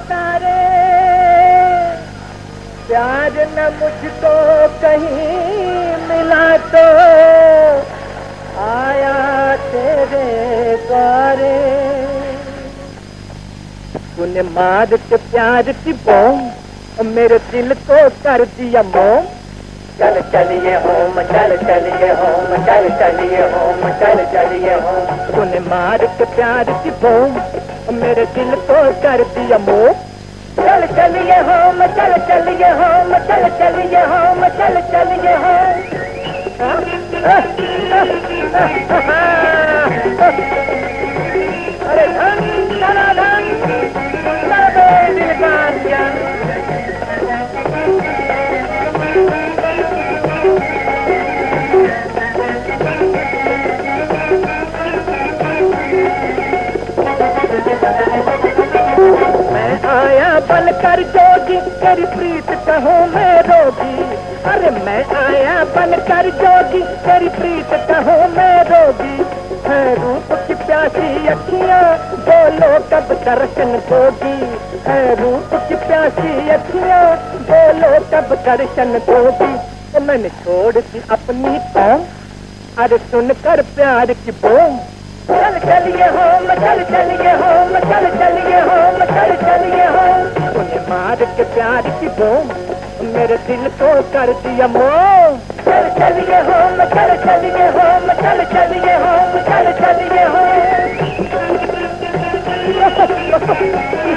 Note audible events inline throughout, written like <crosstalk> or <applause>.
ستارے پیار نہ مجھ کو کہیں ملا تو آیا تیرے گارے تن مار کے پیار کی بوم میرے دل کو کر دیا موم چل چلیے ہوم چل چلیے ہوم چل چلیے ہوم چل چلیے ہوم تن مار کے پیار کی بوم میرے دل کو کر دیا مو چل چلیے ہوم چل چلیے ہوم چل چلیے ہوم چل چلیے ہوم کر پریت کہوں میں روگی ارے میں آیا بن کر جوگی تیری پریت کہوں میں روگی ہے روپ کی پیاسی اکھیاں بولو کب درشن دوگی ہے روپ کی پیاسی اکھیاں بولو کب درشن دوگی میں نے چھوڑ دی اپنی قوم ارے سن کر پیار کی بوم چل چلیے ہو چل چلیے ہو یار کے پیار کی بوم میرے دل کو کر دیا موم۔ چل چلیے ہوم چل چلیے ہوم چل چلیے ہوم چل چلیے ہوم۔ <laughs>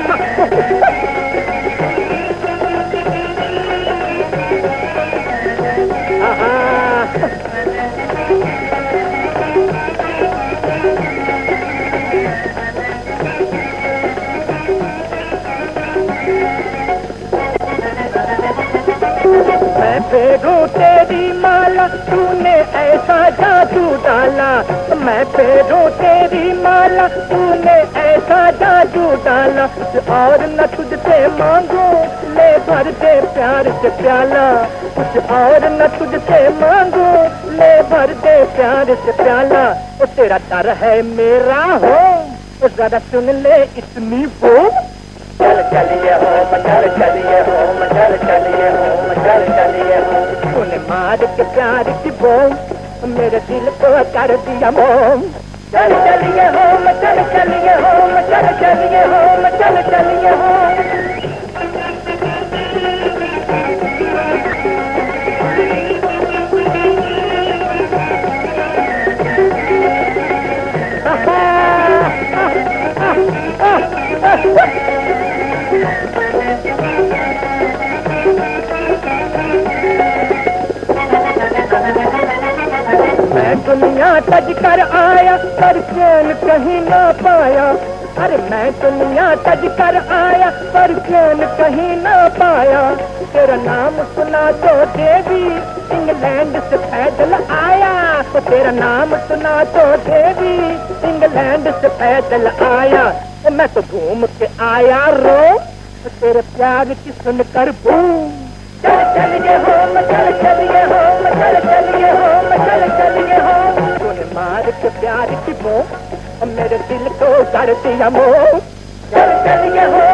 پھیرو تیری مالا تو نے ایسا جادو ڈالا۔ میں پھیرو تیری مالا تو نے ایسا جادو ڈالا۔ اور نہ تجھ سے مانگو لے بھر دے پیار سے پیالا۔ اور نہ تجھ سے مانگو لے بھر دے پیار سے پیالا۔ وہ تیرا تر ہے میرا ہو ذرا سن لے اتنی بول چل چلیے ہو چل چلیے ہو چل چلیے یاد کے پیار کی بوم، میرے دل کو کر دیا موم چل چلیے ہوم چل چلیے ہوم چل چلیے ہوم چل چلیے ہوم What? <laughs> تج کر آیا، پر چین کہیں نہ پایا؟ ارے میں دنیا تج کر آیا، پر چین کہیں نہ پایا؟ تیرا نام سنا تو دیوی، انگلینڈ سے پیدل آیا۔ تیرا نام سنا تو دیوی، انگلینڈ سے پیدل آیا۔ میں تو گھوم کے آیا، رو۔ تیرے پیار کی سن کر بھوم۔ چل چل یہ ہو چل چل یہ ہو میرے دل کو کر دیا مو کر کر ہو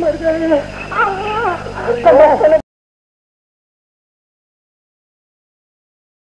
மருதாயா